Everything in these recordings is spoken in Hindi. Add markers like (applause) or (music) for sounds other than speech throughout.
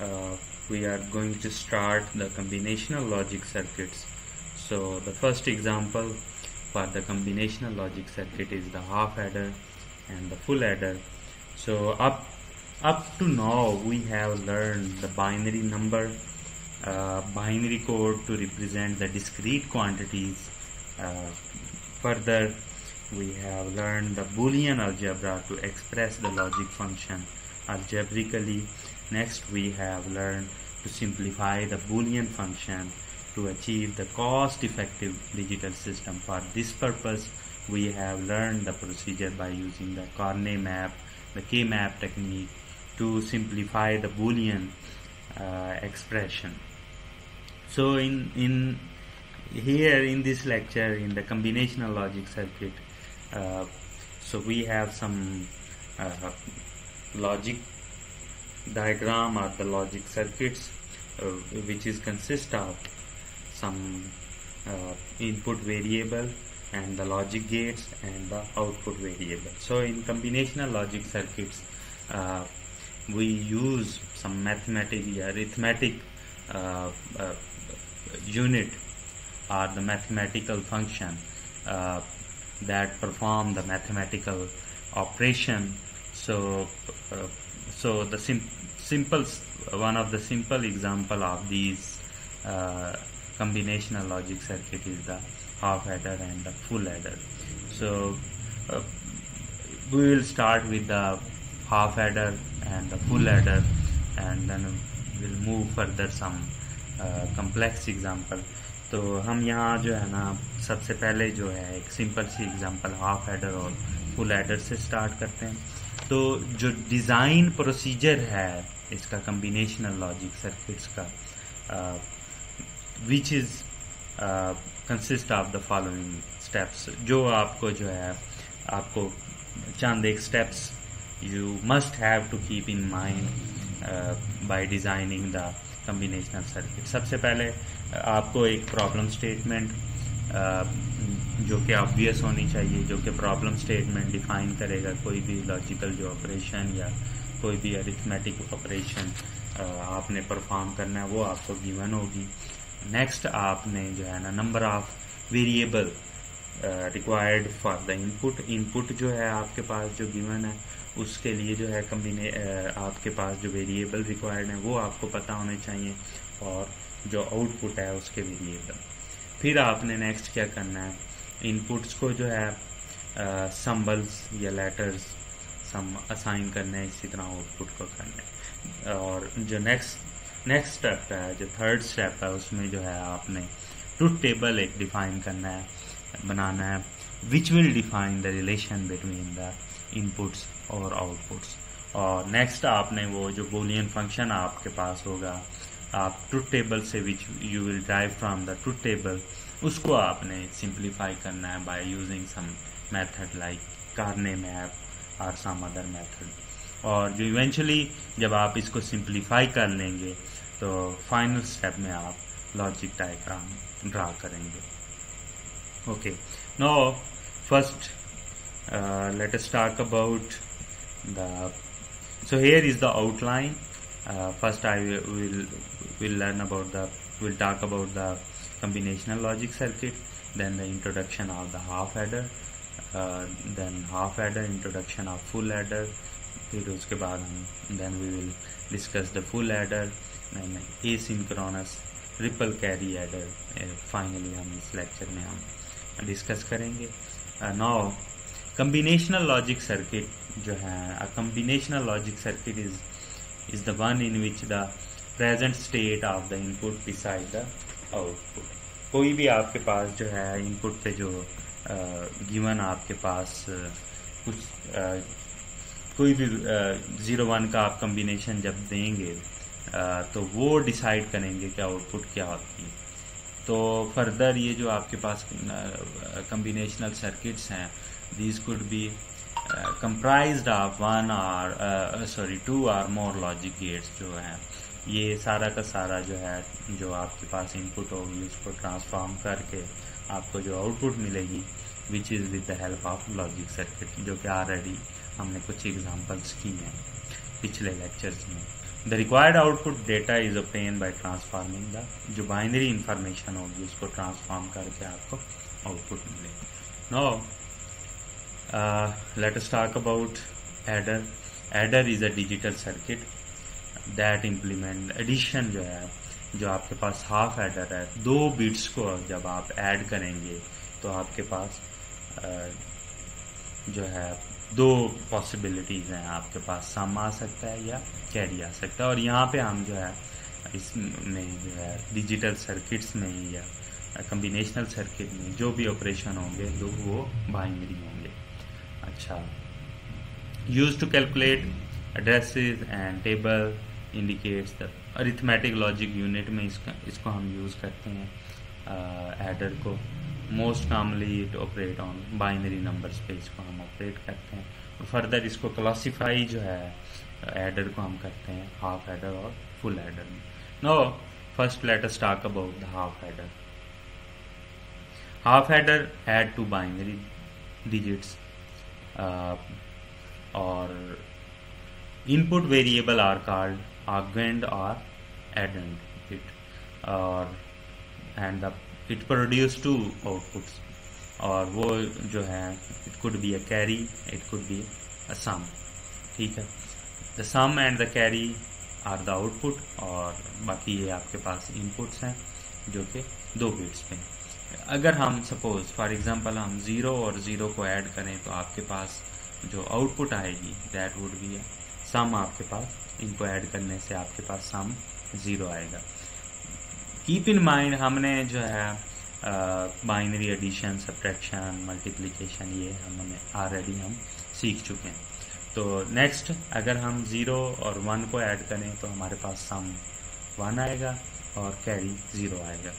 uh, we are going to start the combinational logic circuits. So the first example for the combinational logic circuit is the half adder and the full adder. So up up to now we have learned the binary number uh, binary code to represent the discrete quantities. Uh, further we have learned the boolean algebra to express the logic function algebraically next we have learned to simplify the boolean function to achieve the cost effective digital system. For this purpose we have learned the procedure by using the Karnaugh map the K-map technique to simplify the boolean uh, expression. So in in here in this lecture in the combinational logic circuit uh, so we have some uh, logic diagram or the logic circuits uh, which is consist of some uh, input variable and the logic gates and the output variable. So in combinational logic circuits uh, we use some mathematic arithmetic uh, uh, unit or the mathematical function uh, that perform the mathematical operation. So so the sim simple one of the simple example of these uh, combinational logic circuit is the half adder and the full adder so uh, we will start with the half adder and the full adder and then we'll move further some uh, complex example तो हम यहाँ जो है ना सबसे पहले जो है एक सिंपल सी एग्जांपल हाफ़ एडर और फुल एडर से स्टार्ट करते हैं तो जो डिज़ाइन प्रोसीजर है, इसका कम्बिनेशनल लॉजिक सर्किट्स का which is consist of the following steps जो आपको जो है, आपको चंद एक steps you must have to keep in mind by designing the combinational circuit सबसे पहले आपको एक प्रॉब्लम स्टेटमेंट जो कि ऑब्वियस होनी चाहिए, जो कि प्रॉब्लम स्टेटमेंट डिफाइन करेगा, कोई भी लॉजिकल जो ऑपरेशन या कोई भी अरिथमेटिक ऑपरेशन आपने परफॉर्म करना है, वो आपको गिवन होगी। नेक्स्ट आपने जो है ना number of variable required for the input input जो है आपके पास जो गिवन है, उसके लिए जो है कम्बिने आपके पास जो वेरिएबल रिक्वायर्ड है, वो आपको पता होने चाहिए, और जो आउटपुट है उसके वेरिएबल फिर आपने नेक्स्ट क्या करना है? इनपुट्स को जो है सम्बल्स या लेटर्स सम असाइन करने है, इसी तरह आउटपुट को करना है। और जो नेक्स्ट नेक्स्ट स्टेप है, जो थर्ड स्टेप है, उसमें जो है आपने ट्रूथ टेबल एक डिफाइन करना है, बनाना है which will define the relation between the inputs और आउटपुट्स और नेक्स्ट आपने वो जो बोलियन फ़ंक्शन आपके पास होगा आप ट्रूथ टेबल से which you will drive from the truth table उसको आपने सिंप्लीफाई करना है by using some method like Karnaugh map और सम अदर मेथड और जो इवेंचुअली जब आप इसको सिंप्लीफाई कर लेंगे तो फाइनल स्टेप में आप लॉजिक डायग्राम ड्रा करेंगे. Okay no first us talk about the so here is the outline. Uh, first I will will learn about the will talk about the combinational logic circuit then the introduction of the half adder uh, then half adder introduction of full adder फिर उसके बाद हम then we will discuss the full adder then asynchronous ripple carry adder finally हम इस लेक्चर में हम डिस्कस करेंगे नाउ कम्बिनेशनल लॉजिक सर्किट जो है combinational logic circuit is is the one in which the present state of the input beside the output कोई भी आपके पास जो है इनपुट पे जो गिवन आपके पास कुछ आ, कोई भी ज़ीरो वन का आप कम्बिनेशन जब देंगे आ, तो वो डिसाइड करेंगे कि आउटपुट क्या होती है। तो फर्दर ये जो आपके पास कम्बिनेशनल सर्किट्स हैं these could be comprised of one or sorry two or more logic gates जो हैं। ये सारा का सारा जो है, जो आपके पास इनपुट होगी, उसको ट्रांसफॉर्म करके आपको जो आउटपुट मिलेगी which is with the help of logic circuit जो कि ऑलरेडी हमने कुछ एग्जांपल्स की हैं पिछले लेक्चर्स में। The required output data is open by transforming the जो बाइनरी इंफॉर्मेशन होगी, उसको ट्रांसफॉर्म करके आपको आउटपुट मिलेगा no let talk about adder adder is a digital circuit that implement addition जो है, जो आपके पास हाफ़ एडर है, दो बिट्स को जब आप ऐड करेंगे तो आपके पास जो है, दो पॉसिबिलिटीज़ हैं आपके पास। सम आ सकता है या कैरी आ सकता है। और यहाँ पे हम जो है, इसमें जो है डिजिटल सर्किट्स में या कम्बिनेशनल सर्किट में जो भी ऑपरेशन होंगे तो वो बाइनरी होंगे। अच्छा। Use to calculate addresses and table indicates the arithmetic logic unit में इसका इसको हम यूज़ करते हैं एडर uh, को। Most commonly it operate on binary number space को हम ऑपरेट करते हैं। और फर्दर इसको क्लासीफाई जो है एडर को हम करते हैं हाफ़ एडर और फुल एडर में। No first let us talk about the half adder half adder add two binary digits और input variable are called augend और एडेंट इट और and the it produce two outputs और वो जो है it could be a carry it could be a sum ठीक है the sum and the carry are the output और बाकी ये आपके पास इनपुट्स हैं जो कि दो बिट्स पे अगर हम सपोज़ फॉर एग्जांपल हम ज़ीरो और ज़ीरो को ऐड करें तो आपके पास जो आउटपुट आएगी दैट वुड बी सम आपके पास, इनको ऐड करने से आपके पास सम ज़ीरो आएगा। कीप इन माइंड, हमने जो है बाइनरी एडिशन, सब्ट्रैक्शन, मल्टीप्लिकेशन, ये हमने ऑलरेडी हम सीख चुके हैं। तो नेक्स्ट, अगर हम ज़ीरो और वन को ऐड करें तो हमारे पास सम वन आएगा और कैरी ज़ीरो आएगा।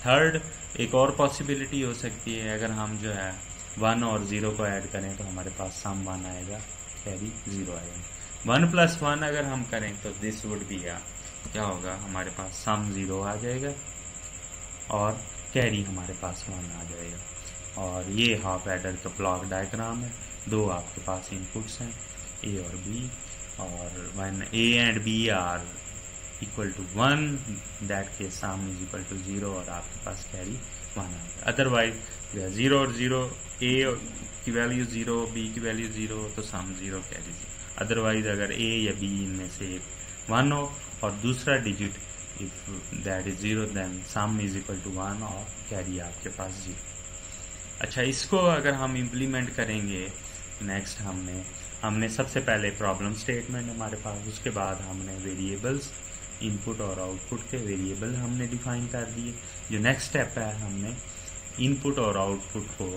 थर्ड, एक और पॉसिबिलिटी हो सकती है, अगर हम जो है, वन और ज़ीरो को ऐड करें तो हमारे पास सम वन आएगा, कैरी ज़ीरो आएगा। वन प्लस वन अगर हम करें तो दिस वुड बी आ क्या होगा? हमारे पास सम ज़ीरो आ जाएगा और कैरी हमारे पास वन आ जाएगा। और ये हाफ़ एडर का ब्लॉक डायग्राम है। दो आपके पास इनपुट्स हैं ए और बी और one A and B are equal to one that के sum is equal to zero और आपके पास कैरी वन आएगा अदरवाइज़ ज़ीरो और ज़ीरो ए की वैल्यू ज़ीरो बी की वैल्यू ज़ीरो तो सम ज़ीरो कैरी अदरवाइज़ अगर ए या बी इनमें से एक वन हो और दूसरा digit if that is zero then sum is equal to one और कैरी आपके पास ज़ीरो अच्छा इसको अगर हम इम्प्लीमेंट करेंगे नेक्स्ट हमने हमने सबसे पहले प्रॉब्लम स्टेटमेंट हमारे पास, उसके बाद हमने वेरिएबल्स इनपुट और आउटपुट के वेरिएबल हमने डिफाइन कर दिए. जो नेक्स्ट स्टेप है, हमने इनपुट और आउटपुट को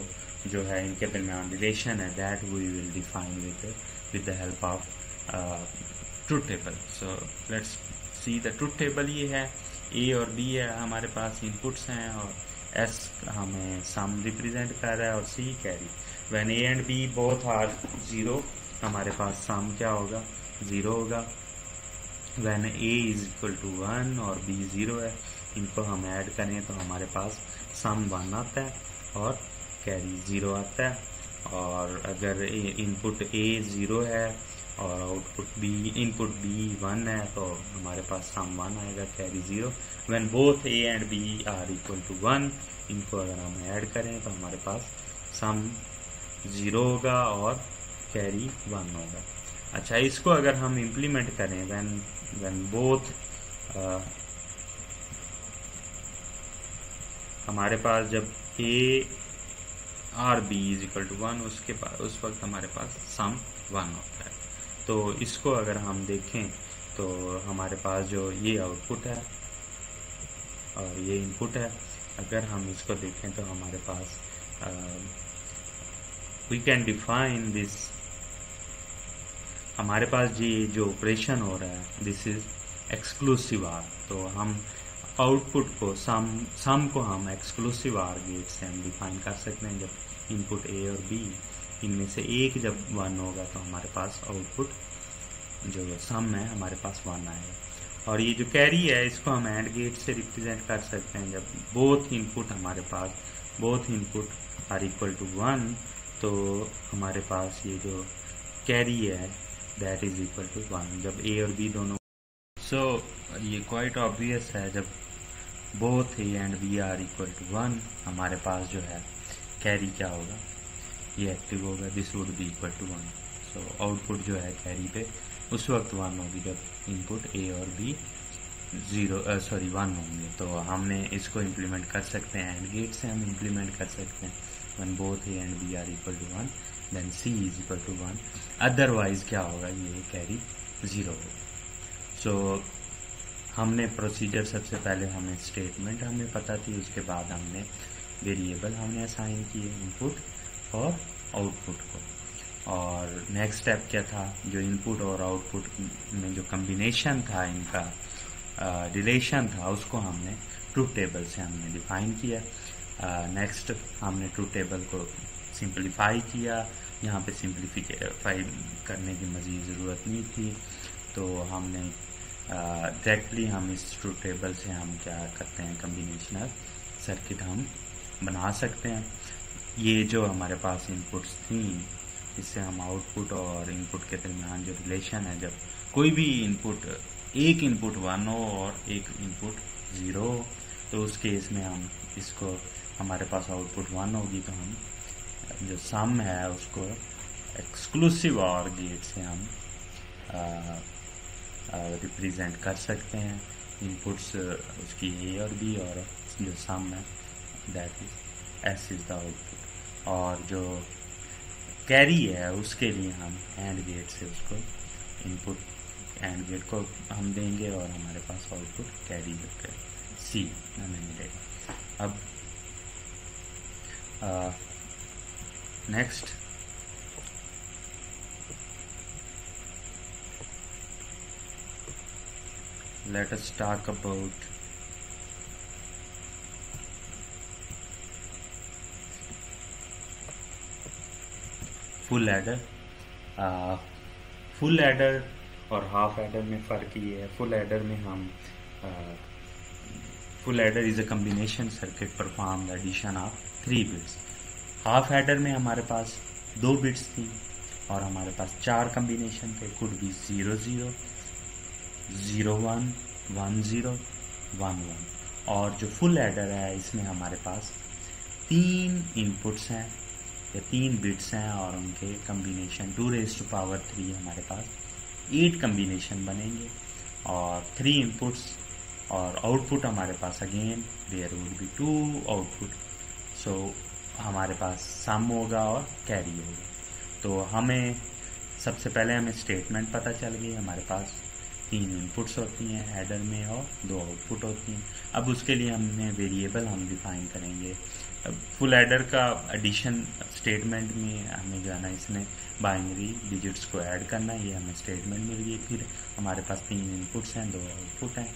जो है, इनके दरमियान रिलेशन है that we will define with with the help of truth table so let's see the truth table ये है. ए और बी है, हमारे पास इनपुट्स हैं और एस हमें सम रिप्रेजेंट कर रहा है और C carry when A and B both are zero हमारे पास सम क्या होगा? ज़ीरो होगा. When A is equal to one और बी ज़ीरो है, इनको हम ऐड करें तो हमारे पास सम वन आता है और कैरी ज़ीरो आता है. और अगर इनपुट ए ज़ीरो है और output B input B one है तो हमारे पास सम वन आएगा carry zero when both A and B are equal to one इनको अगर हम ऐड करें तो हमारे पास सम ज़ीरो होगा और कैरी वन होगा. अच्छा इसको अगर हम इम्प्लीमेंट करें व्हेन व्हेन बोथ हमारे पास जब A or B is equal to one उसके पास उस वक्त हमारे पास सम वन होता है। तो इसको अगर हम देखें तो हमारे पास जो ये आउटपुट है, और ये इनपुट है, अगर हम इसको देखें तो हमारे पास वी कैन डिफाइन दिस हमारे पास जी जो ऑपरेशन हो रहा है दिस इज़ एक्सक्लूसिव आर तो हम आउटपुट को सम सम को हम एक्सक्लूसिव आर गेट से हम डिफाइन कर सकते हैं जब इनपुट ए और बी इनमें से एक जब वन होगा तो हमारे पास आउटपुट जो सम है हमारे पास वन आएगा। और ये जो कैरी है इसको हम एंड गेट से रिप्रेजेंट कर सकते हैं जब बोथ इनपुट हमारे पास both input are equal to one तो हमारे पास ये जो कैरी है that is equal to one जब ए और बी दोनों। सो so, ये क्वाइट ऑब्वियस है जब both A and B are equal to one हमारे पास जो है कैरी क्या होगा? ये एक्टिव होगा this would be equal to one so output जो है कैरी पे उस वक्त वन होगी जब इनपुट ए और बी ज़ीरो सॉरी वन होंगे। तो हमने इसको इम्प्लीमेंट कर सकते हैं एंड गेट से हम इम्प्लीमेंट कर सकते हैं। When both A and B are equal to one then C is equal to one otherwise क्या होगा? ये कैरी ज़ीरो होगा। सो so, हमने प्रोसीजर सबसे पहले हमें स्टेटमेंट हमें पता थी, उसके बाद हमने वेरिएबल हमने असाइन किए इनपुट और आउटपुट को। और नेक्स्ट स्टेप क्या था? जो इनपुट और आउटपुट में जो कम्बिनेशन था, इनका रिलेशन था, उसको हमने ट्रूथ टेबल से हमने डिफाइन किया। नेक्स्ट हमने ट्रूथ टेबल को सिंप्लीफाई किया। यहाँ पे सिंप्लीफाई करने की मज़ीद ज़रूरत नहीं थी। तो हमने डायरेक्टली हम इस ट्रूथ टेबल से हम क्या करते हैं कम्बिनेशनल सर्किट हम बना सकते हैं। ये जो हमारे पास इनपुट्स थी, इससे हम आउटपुट और इनपुट के दरमियान जो रिलेशन है, जब कोई भी इनपुट एक इनपुट वन हो और एक इनपुट ज़ीरो हो तो उस केस में हम इसको, हमारे पास आउटपुट वन होगी तो हम जो सम है, उसको एक्सक्लूसिव और गेट से हम रिप्रेजेंट कर सकते हैं। इनपुट्स उसकी ए और बी और जो सम है that is S is the output और जो कैरी है, उसके लिए हम एंड गेट से उसको इनपुट एंड गेट को हम देंगे और हमारे पास आउटपुट कैरी होकर सी हमें मिलेगा। अब next let us talk about adder uh, full adder और हाफ़ एडर में फ़र्क ये है। फुल एडर में हम full adder is a combination circuit perform addition of three bits half adder में हमारे पास दो बिट्स थी और हमारे पास चार कम्बिनेशन थे। Could be zero zero zero one one zero one one और जो फुल एडर है, इसमें हमारे पास तीन इनपुट्स हैं, या तीन बिट्स हैं, और उनके combination two raise to power three हमारे पास एट कम्बिनेशन बनेंगे। और थ्री इनपुट्स और आउटपुट हमारे पास again there would be two output so हमारे पास सम होगा और कैरी होगा। तो हमें, सबसे पहले हमें स्टेटमेंट पता चल गई, हमारे पास तीन इनपुट्स होती हैं हेडर में और दो आउटपुट होती हैं। अब उसके लिए हमने वेरिएबल हम डिफाइन करेंगे। फुल एडर का एडिशन स्टेटमेंट में हमें जो है ना इसमें बाइनरी डिजिट्स को ऐड करना, ये हमें स्टेटमेंट मिल गई। फिर हमारे पास तीन इनपुट्स हैं, दो आउटपुट हैं।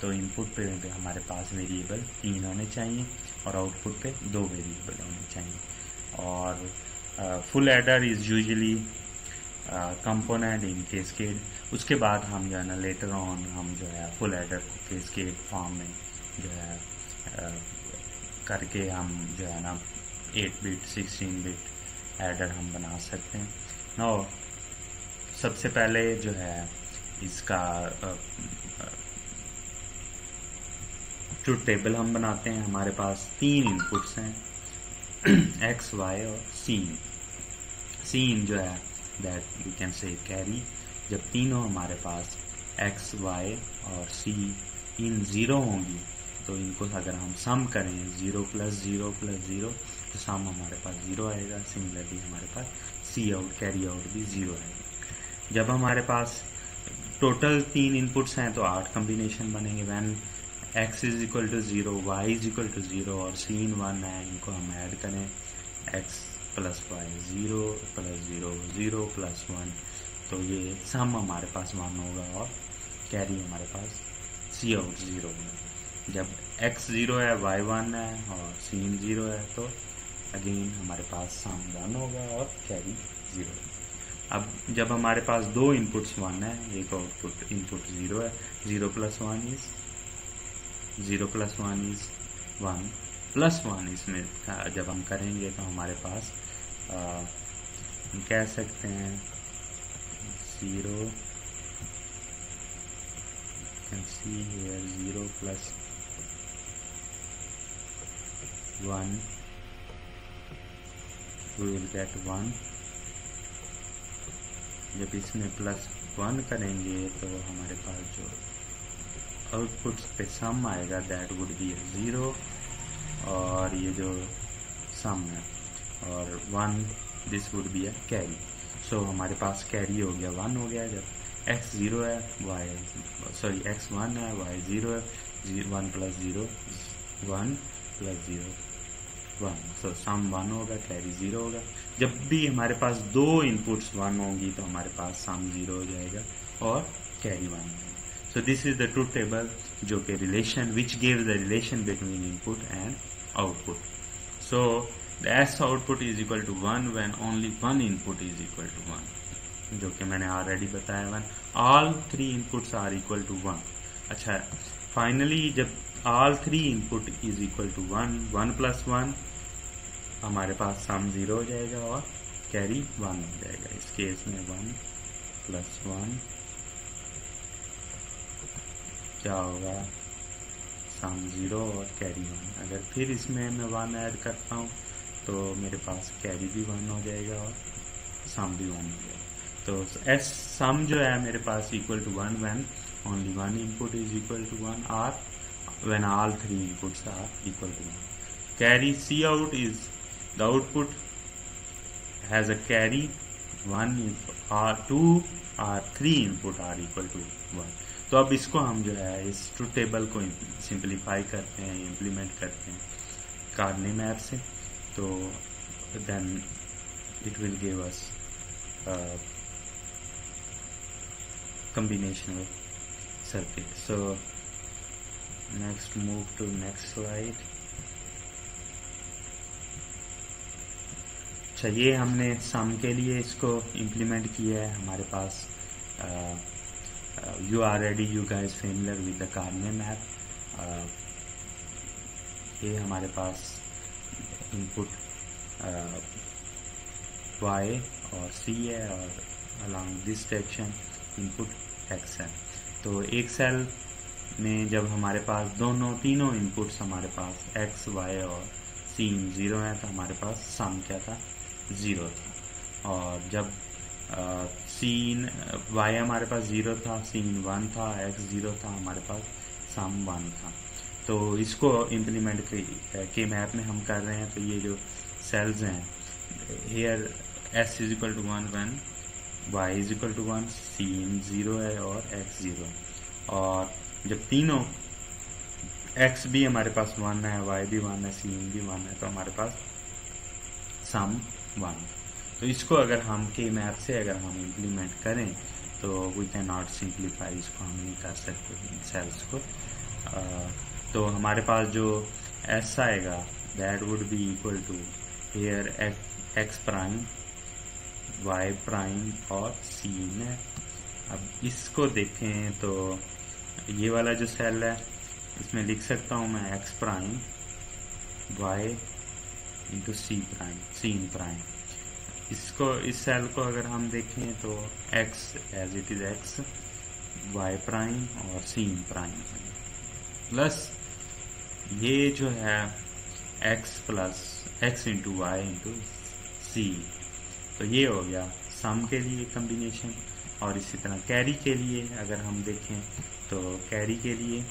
तो इनपुट पे हमारे पास वेरिएबल तीन होने चाहिए और आउटपुट पे दो वेरिएबल होने चाहिए। और full adder is usually component in cascade उसके बाद हम जो है ना लेटर ऑन हम जो है फुल एडर को एक फॉर्म में जो है uh, करके हम जो है ना eight bit sixteen bit adder हम बना सकते हैं। नो सबसे पहले जो है इसका जो टेबल हम बनाते हैं हमारे पास तीन इनपुट्स हैं एक्स वाई और सीन सीन जो है that you can say carry जब तीनों हमारे पास एक्स वाई और सी इन ज़ीरो होंगी तो इनको अगर हम सम करें, zero plus zero plus zero तो सम हमारे पास ज़ीरो आएगा। सिमिलरली हमारे पास सी आउट कैरी आउट भी ज़ीरो आएगा। जब हमारे पास टोटल तीन इनपुट्स हैं तो आठ कम्बिनेशन बनेंगे। When X is equal to zero Y is equal to zero और सी इन वन है, इनको हम ऐड करें। X plus Y zero plus zero zero plus one तो ये सम हमारे पास वन होगा और कैरी हमारे पास सी आउट ज़ीरो होगा। जब एक्स ज़ीरो है वाई वन है और सीन ज़ीरो है तो अगेन हमारे पास सम वन होगा और कैरी ज़ीरो अब जब हमारे पास दो इनपुट्स वन है एक आउटपुट इनपुट ज़ीरो है zero plus one is zero plus one is one plus one इसमें जब हम करेंगे तो हमारे पास आ, हम कह सकते हैं zero can see here 0 plus 1 we will get 1 जब इसमें प्लस वन करेंगे तो हमारे पास जो आउटपुट पे सम आएगा दैट वुड बी ज़ीरो और ये जो सम है, और one this would be a carry so so, हमारे पास कैरी हो गया वन हो गया जब एक्स ज़ीरो है वाई सॉरी एक्स वन है वाई ज़ीरो है one plus zero one plus zero one so sum one होगा कैरी ज़ीरो होगा। जब भी हमारे पास दो इनपुट्स वन होंगी तो हमारे पास सम ज़ीरो हो जाएगा और carry one so this is the truth table जो कि relation which give the relation between input and output so the S output is equal to 1 when only one input is equal to 1 जो कि मैंने ऑलरेडी बताया when all three inputs are equal to one अच्छा फाइनली जब all three input is equal to one one plus one हमारे पास सम ज़ीरो हो जाएगा और कैरी वन हो जाएगा. इस केस में वन प्लस वन क्या होगा? सम ज़ीरो और कैरी वन अगर फिर इसमें मैं वन ऐड करता हूँ तो मेरे पास कैरी भी वन हो जाएगा और सम भी वन हो जाएगा तो एस सम जो है मेरे पास equal to one when only one input is equal to one or all three inputs are equal to 1. Carry C out is the output has a carry 1 if or 2 or 3 input are equal to 1. तो अब इसको हम जो है इस ट्रू टेबल को सिंप्लीफाई करते हैं इम्प्लीमेंट करते हैं कार्ने मैप से so then it will give us a combinational circuit so next move to next slide अच्छा ये हमने सम के लिए इसको इम्प्लीमेंट किया है हमारे पास you are ready you guys familiar with the Karnaugh map ये हमारे पास इनपुट वाई और सी है और along this direction input X है। तो एक सेल में जब हमारे पास दोनों, तीनों इनपुट्स हमारे पास एक्स वाई और सीन ज़ीरो है तो हमारे पास सम क्या था? ज़ीरो था। और जब सीन वाई हमारे पास ज़ीरो था सीन वन था एक्स ज़ीरो था, हमारे पास सम वन था। तो इसको इम्प्लीमेंट के मैप में हम कर रहे हैं तो ये जो सेल्स हैं here S is equal to one one Y is equal to one C in zero है और एक्स ज़ीरो और जब तीनों एक्स भी हमारे पास वन है वाई भी वन है सी इन भी वन है तो हमारे पास सम वन तो इसको अगर हम के मैप से अगर हम इम्प्लीमेंट करें तो वी कैन नॉट सिंप्लीफाई इसको हम नहीं कर सकते सेल्स को। आ, तो हमारे पास जो एस आएगा that would be equal to here X prime Y prime और सी है अब इसको देखें तो ये वाला जो सेल है, इसमें लिख सकता हूँ मैं X prime Y into C prime C in prime इसको, इस सेल को अगर हम देखें तो X as it is X Y prime और सी इन प्राइम प्लस ये जो है x plus X into Y into C तो ये हो गया सम के लिए कम्बिनेशन और इसी तरह कैरी के लिए अगर हम देखें तो कैरी के लिए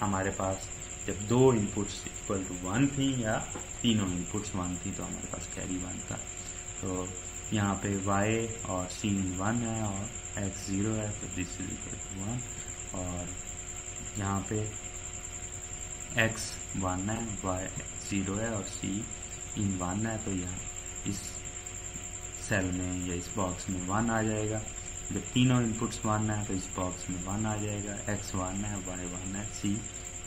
हमारे पास जब दो इनपुट्स इक्वल टू वन थी या तीनों इनपुट्स वन थी तो हमारे पास कैरी वन था। तो यहाँ पे y और सी वन है और x ज़ीरो है तो this is equal to one और यहाँ पे एक्स वन है वाई ज़ीरो है और सी इन वन है तो यहाँ इस सेल में या इस बॉक्स में वन आ जाएगा। जब तीनों इनपुट्स वन है तो इस बॉक्स में वन आ जाएगा। एक्स वन है वाई वन है सी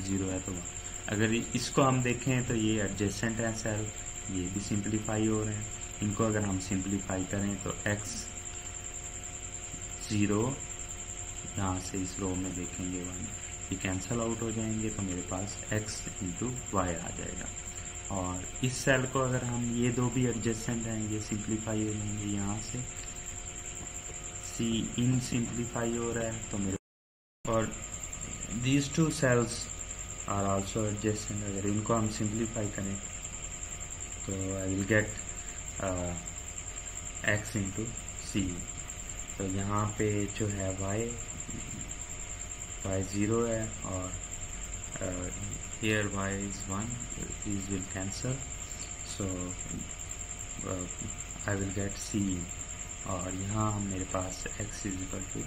ज़ीरो है तो वन अगर इसको हम देखें तो ये एडजस्टेंट है सेल ये भी सिंप्लीफाई हो रहे हैं। इनको अगर हम सिंप्लीफाई करें तो एक्स ज़ीरो यहाँ से इस रो में देखेंगे वन ये कैंसिल आउट हो जाएँगे तो मेरे पास x इंटू वाई आ जाएगा। और इस सेल को अगर हम ये दो भी एडजस्टेंट ये सिंप्लीफाई हो जाएँगे यहाँ से। सी इन सिंप्लीफाई हो रहा है तो मेरे और these two cells are also adjacent अगर इनको हम सिंप्लीफाई करें तो I will get X into C तो यहाँ पे जो है वाई वाई ज़ीरो है और here y is 1 these will cancel. So uh, I will get C. और यहाँ मेरे पास x is equal to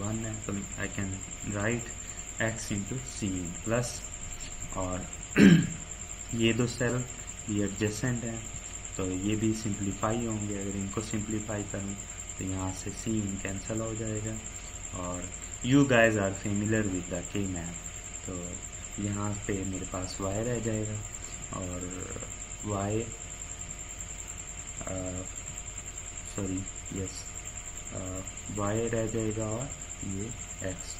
1 है तो I can write x into C plus. और (clears throat) ये दो सेल ये एडजेसेंट है तो ये भी सिंप्लीफाई होंगे। अगर इनको सिंप्लीफाई करूँ तो यहाँ से सी इन कैंसिल हो जाएगा। और you guys are familiar with the K map तो यहाँ पे मेरे पास वाई रह जाएगा और वाई सॉरी यस वाई रह जाएगा और ये X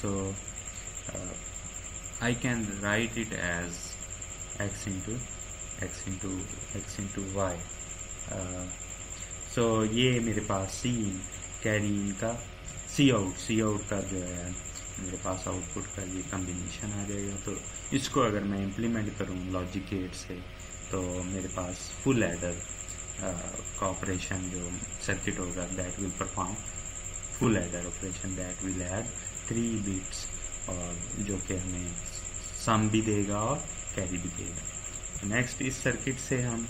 so I can write it as X into X into X into Y so ये मेरे पास सी कैरी इनका सी आउट सी आउट का जो है, मेरे पास आउटपुट का ये कम्बिनेशन आ जाएगा। तो इसको अगर मैं इम्प्लीमेंट करूँ लॉजिक गेट से तो मेरे पास फुल एडर का ऑपरेशन जो सर्किट होगा that will perform full adder operation that will add three bits और जो कि हमें सम भी देगा और कैरी भी देगा। नेक्स्ट इस सर्किट से हम,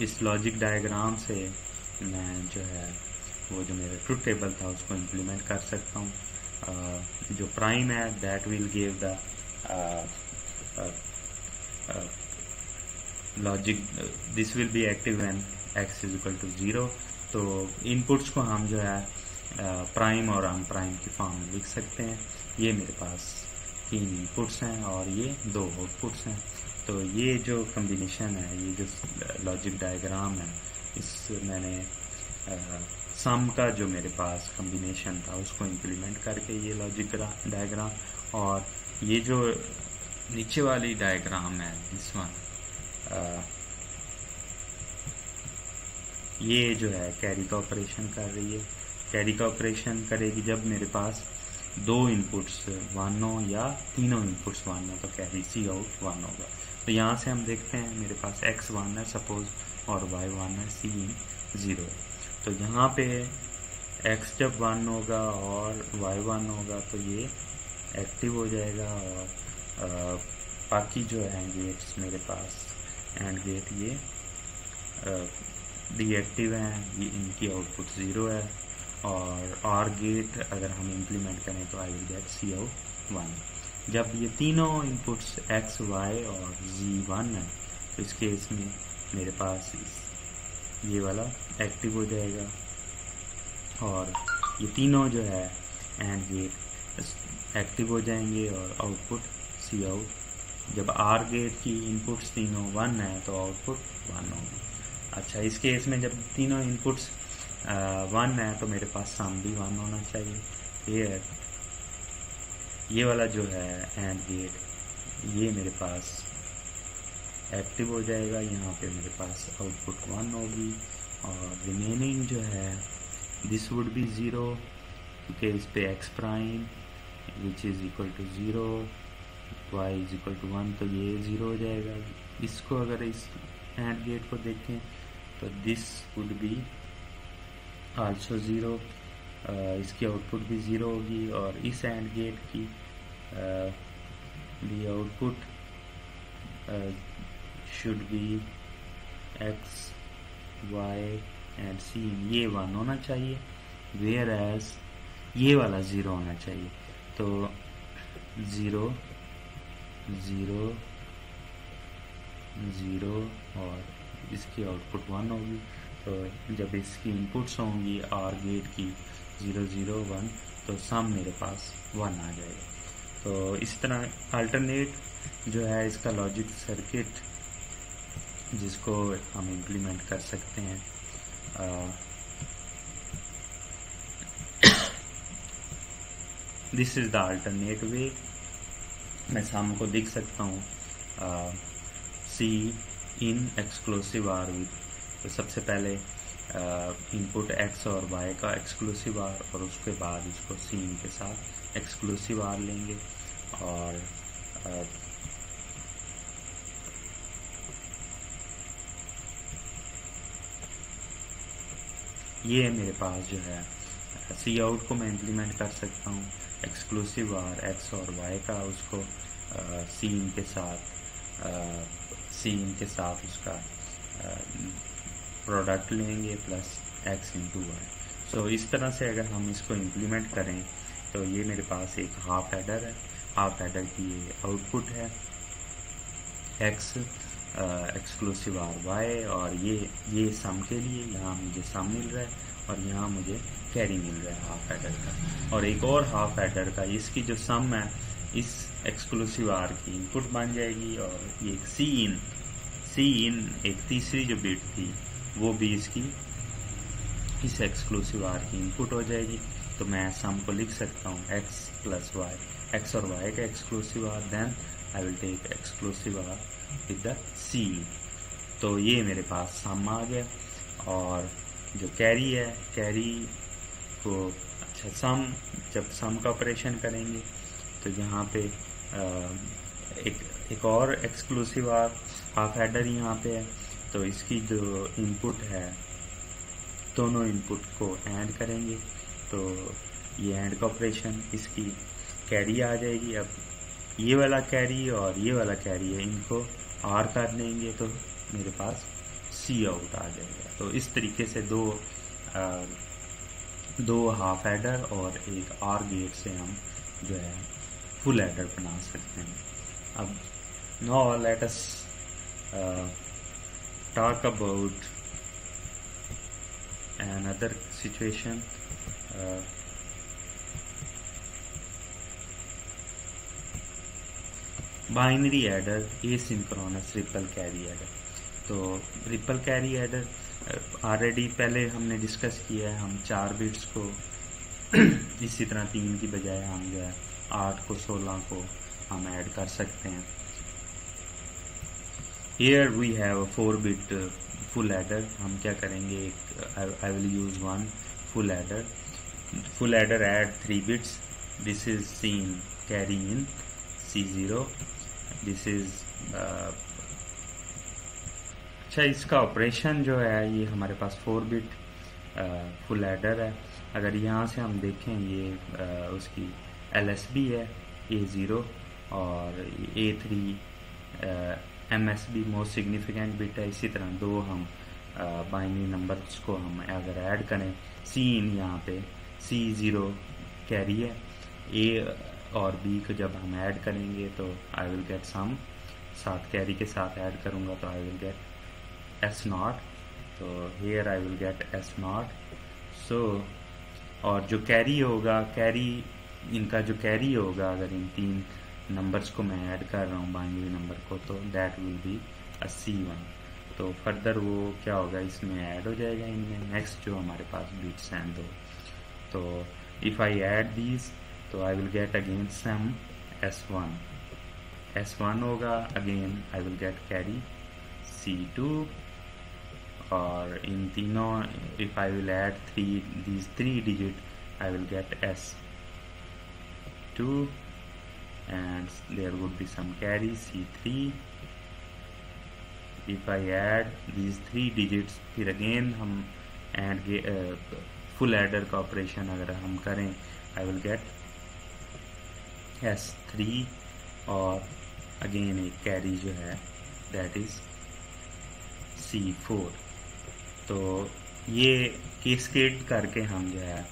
इस लॉजिक डायग्राम से मैं जो है वो जो मेरा ट्रूथ टेबल था, उसको इम्प्लीमेंट कर सकता हूँ। जो प्राइम है that will give the logic this will be active when X is equal to zero तो इनपुट्स को हम जो है प्राइम और अन प्राइम की फॉर्म में लिख सकते हैं। ये मेरे पास तीन इनपुट्स हैं और ये दो आउटपुट्स हैं। तो ये जो कम्बिनेशन है, ये जो लॉजिक डायग्राम है, इस मैंने सम का जो मेरे पास कम्बिनेशन था, उसको इम्प्लीमेंट करके ये लॉजिक डायग्राम और ये जो नीचे वाली डायग्राम है दिस वन ये जो है कैरी का ऑपरेशन कर रही है। कैरी का ऑपरेशन करेगी जब मेरे पास दो इनपुट्स वन हो या तीनों इनपुट्स वन हो तो कैरी सी आउट वन होगा। तो यहाँ से हम देखते हैं, मेरे पास एक्स वन है सपोज़ और वाई वन है सी इन ज़ीरो है। तो यहाँ पे x जब वन होगा और y वन होगा तो ये एक्टिव हो जाएगा और बाकी जो है गेट्स मेरे पास एंड गेट ये डीएक्टिव हैं, ये इनकी आउटपुट ज़ीरो है। और आर गेट अगर हम इम्प्लीमेंट करें तो I will get C out one जब ये तीनों इनपुट्स एक्स वाई और जी वन है तो इस केस में मेरे पास इस, ये वाला एक्टिव हो जाएगा। और ये तीनों जो है एंड गेट एक्टिव हो जाएँगे और आउटपुट सी आउट जब आर गेट की इनपुट्स तीनों वन है तो आउटपुट वन होगी। अच्छा इस केस में जब तीनों इनपुट्स वन है तो मेरे पास सम भी वन होना चाहिए। ये ये वाला जो है एंड गेट ये मेरे पास एक्टिव हो जाएगा। यहाँ पे मेरे पास आउटपुट वन होगी। और रिमेनिंग जो है दिस वुड बी ज़ीरो क्योंकि इस पे X prime which is equal to zero Y is equal to one तो ये ज़ीरो हो जाएगा। इसको अगर इस एंड गेट को देखें तो this would be also zero इसकी आउटपुट भी ज़ीरो होगी और इस एंड गेट की भी output should be X Y and C ये वन होना चाहिए वेयर एज ये वाला ज़ीरो होना चाहिए। तो ज़ीरो ज़ीरो ज़ीरो और इसकी आउटपुट वन होगी। तो जब इसकी इनपुट्स होंगी आर गेट की ज़ीरो ज़ीरो वन तो सम मेरे पास वन आ जाएगा। तो इस तरह अल्टरनेट जो है, इसका लॉजिक सर्किट जिसको हम इम्प्लीमेंट कर सकते हैं। This is the alternate way मैं शाम को दिख सकता हूँ। C in exclusive OR with तो सबसे पहले इनपुट एक्स और वाई का एक्सक्लूसिव आर और उसके बाद इसको सीन के साथ एक्सक्लूसिव आर लेंगे। और ये मेरे पास जो है सी आउट को मैं इम्प्लीमेंट कर सकता हूँ एक्सक्लूसिव आर एक्स और वाई का उसको सीन के साथ सीन के साथ उसका प्रोडक्ट लेंगे plus X into Y so इस तरह से अगर हम इसको इम्प्लीमेंट करें तो ये मेरे पास एक हाफ़ एडर है। हाफ़ एडर की ये आउटपुट है। एक्स एक्सक्लूसिव आर वाई और ये ये सम के लिए यहाँ मुझे सम मिल रहा है और यहाँ मुझे कैरी मिल रहा है हाफ़ एडर का। और एक और हाफ़ एडर का, इसकी जो सम है, इस एक्सक्लूसिव आर की इनपुट बन जाएगी और ये सी इन सी इन एक तीसरी जो बिट थी, वो भी इसकी, इस एक्सक्लूसिव आर की इनपुट हो जाएगी। तो मैं सम को लिख सकता हूँ एक्स प्लस वाई एक्स और वाई का exclusive OR then I will take exclusive OR with the C तो ये मेरे पास सम आ गया। और जो कैरी है कैरी को अच्छा सम जब सम का ऑपरेशन करेंगे तो यहाँ पे आ, एक एक और एक्सक्लूसिव आर हाफ़ हेडर यहाँ पे है तो इसकी जो इनपुट है दोनों इनपुट को ऐड करेंगे तो ये एंड का ऑपरेशन इसकी कैरी आ जाएगी। अब ये वाला कैरी और ये वाला कैरी है इनको आर कर लेंगे तो मेरे पास सी आउट आ जाएगा। तो इस तरीके से दो आ, दो हाफ़ एडर और एक आर गेट से हम जो है फुल एडर बना सकते हैं। अब now us talk about another situation uh, binary adder asynchronous ripple carry adder. तो रिपल कैरी एडर ऑलरेडी पहले हमने डिस्कस किया है, हम चार बिट्स को (clears throat) इसी तरह तीन की बजाय हम जो है, आठ को, सोलह को हम ऐड कर सकते हैं। Here we have four bit full adder हम क्या करेंगे, एक I will use one full adder full adder add three bits this is C in carry in C zero this is अच्छा इसका ऑपरेशन जो है ये हमारे पास फोर बिट फुल एडर है। अगर यहाँ से हम देखें ये uh, उसकी एल एस बी है ए ज़ीरो और A three M S B most significant bit है। इसी तरह दो हम बाइनरी uh, नंबर्स को हम अगर ऐड करें सी इन यहाँ पे सी ज़ीरो कैरी है। ए और बी को जब हम ऐड करेंगे तो आई विल गेट सम साथ कैरी के साथ ऐड करूँगा तो I will get S naught तो here I will get S naught so और जो कैरी होगा कैरी इनका जो कैरी होगा, अगर इन तीन नंबर्स को मैं ऐड कर रहा हूँ बाइनरी नंबर को तो that will be a C one तो फर्दर वो क्या होगा, इसमें ऐड हो जाएगा इनमें. नेक्स्ट जो हमारे पास बीट्स हैं दो. तो इफ़ आई ऐड दीज तो I will get again sum S one S one होगा again I will get carry C two और इन तीनों if I will add three these three digit I will get S two and there would be some carry C three if I add these three digits फिर अगेन हम एंड फुल एडर का ऑपरेशन अगर हम करें आई विल गेट S3 और अगेन एक कैरी जो है दैट इज़ सी फोर तो ये केस्केड करके हम जो है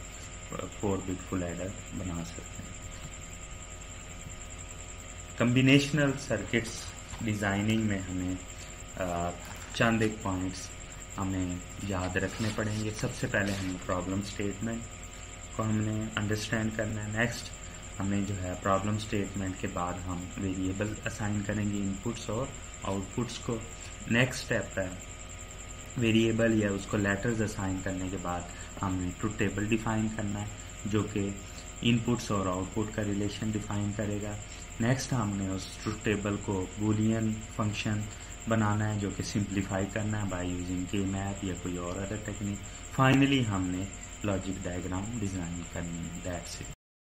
फोर बिट फुल एडर बना सकते हैं। कम्बिनेशनल सर्किट्स डिज़ाइनिंग में हमें चंद एक पॉइंट्स हमें याद रखने पड़ेंगे। सबसे पहले हमें प्रॉब्लम स्टेटमेंट को हमने अंडरस्टैंड करना है। नेक्स्ट हमें जो है प्रॉब्लम स्टेटमेंट के बाद हम वेरिएबल असाइन करेंगे इनपुट्स और आउटपुट्स को। नेक्स्ट स्टेप है वेरिएबल या उसको लेटर्स असाइन करने के बाद हमें ट्रू टेबल डिफाइन करना है, जो कि इनपुट्स और आउटपुट का रिलेशन डिफाइन करेगा। नेक्स्ट हमने उस ट्रू टेबल को बुलियन फ़ंक्शन बनाना है, जो कि सिंप्लीफाई करना है बाय यूजिंग के मैप या कोई और अदर टेक्निक फाइनली हमने लॉजिक डायग्राम डिज़ाइन करनी है दैट्स इट